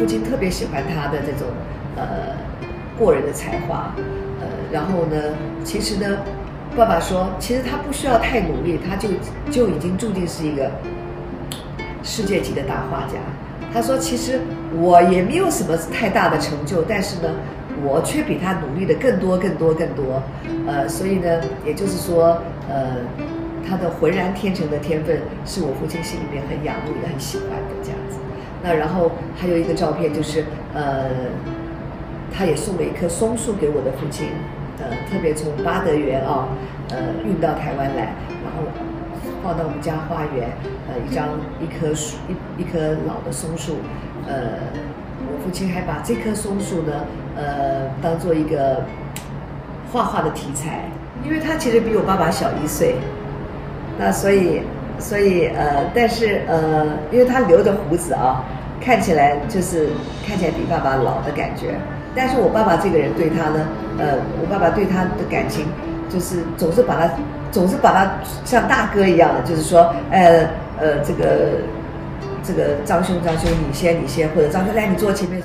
父亲特别喜欢他的这种呃过人的才华，呃，然后呢，其实呢，爸爸说，其实他不需要太努力，他就就已经注定是一个世界级的大画家。他说，其实我也没有什么太大的成就，但是呢，我却比他努力的更多、更多、更多。呃，所以呢，也就是说，呃，他的浑然天成的天分是我父亲心里面很仰慕也很喜欢的这样。那然后还有一个照片，就是呃，他也送了一棵松树给我的父亲，呃，特别从巴德园啊，呃，运到台湾来，然后放到我们家花园，呃，一张一棵树一一棵老的松树，呃，我父亲还把这棵松树呢，呃，当做一个画画的题材，因为他其实比我爸爸小一岁，那所以。所以呃，但是呃，因为他留着胡子啊，看起来就是看起来比爸爸老的感觉。但是我爸爸这个人对他呢，呃，我爸爸对他的感情就是总是把他总是把他像大哥一样的，就是说，呃呃，这个这个张兄张兄你先你先，或者张兄来你坐前面。